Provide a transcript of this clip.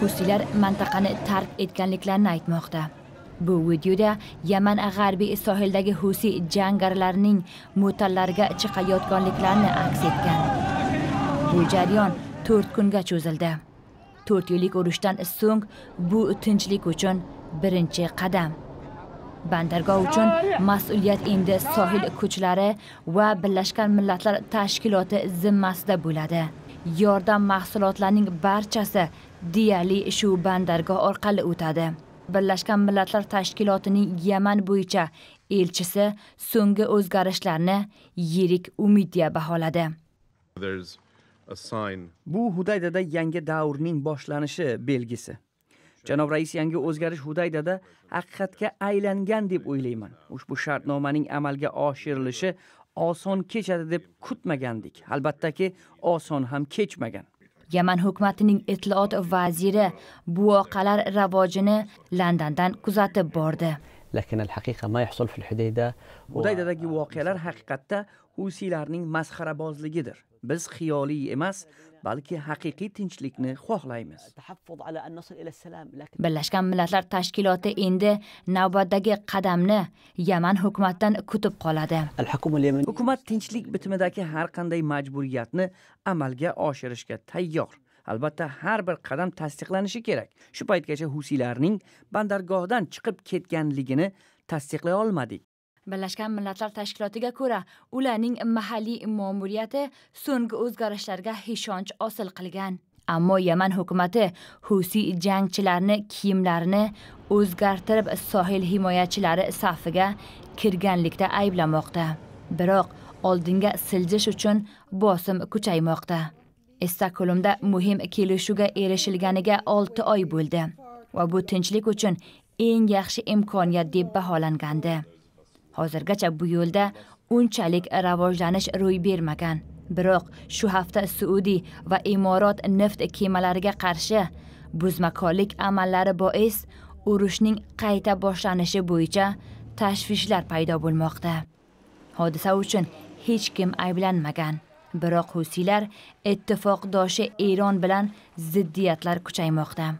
husiylar mintaqani tark etganliklarini aytmoqda. Bu videoda yaman g'arbiy sohildagi husiy jangarlarining mo'tallarga chiqayotganliklarini aks etgan. Bu jarayon to'rt kunga cho'zildi. To'rt yillik urushdan so'ng bu tinchlik uchun birinchi qadam. Bandargoh uchun mas'uliyat endi sohil kuchlari va birlashgan millatlar tashkiloti zimmasida bo'ladi. Yordam mahsulotlarining barchasi deyarli shu bandargoh orqali o'tadi. Birlashgan millatlar tashkilotining yaman bo'yicha elchisi so'nggi o'zgarishlarni yirik umid deya baholadi bu hudaydada yangi davrning boshlanishi belgisi. Janob rais yangi o'zgarish hudaydada haqiqatga aylangan deb o'ylayman. Ushbu shartnomaning amalga oshirilishi oson kechadi deb kutmagandik. Albattaki oson ham kechmagan. Yaman hukumatining itloot vaziri bu voqealar rivojini londondan kuzatib bordi. lekin al haqiqa ma yahsul fil hudayda hudaydadagi voqealar haqiqatda husiylarning masxarabozligidir biz xiyoliy emas balki haqiqiy tinchlikni xohlaymiz birlashgan millatlar tashkiloti endi navbatdagi qadamni yaman hukumatidan kutib qoladi hukumat tinchlik bitimidagi har qanday majburiyatni amalga oshirishga tayyor albatta har bir qadam tasdiqlanishi kerak. Shu paytgacha husiylarning bandargohdan chiqib ketganligini tasdiqlay olmadik. Birlashgan millatlar tashkilotiga ko'ra ularning mahalliy ma'muriyati so'nggi o'zgarishlarga ishonch hosil qilgan. Ammo yaman hukumati husiy jangchilarni kiyimlarini o'zgartirib sohil himoyachilari safiga kirganlikda ayblamoqda. Biroq oldinga siljish uchun bosim kuchaymoqda. Stokgolmda muhim kelishuvga erishilganiga olti oy bo'ldi va bu tinchlik uchun eng yaxshi imkoniyat deb baholangandi. Hozirgacha bu yo'lda unchalik rivojlanish ro'y bermagan. Biroq shu hafta Saudi va imorot neft kemalariga qarshi buzmakorlik amallari bois urushning qayta boshlanishi bo'yicha tashvishlar paydo bo'lmoqda. Hodisa uchun hech kim ayblanmagan. Biroq husiylar ittifoqdoshi eron bilan ziddiyatlar kuchaymoqda.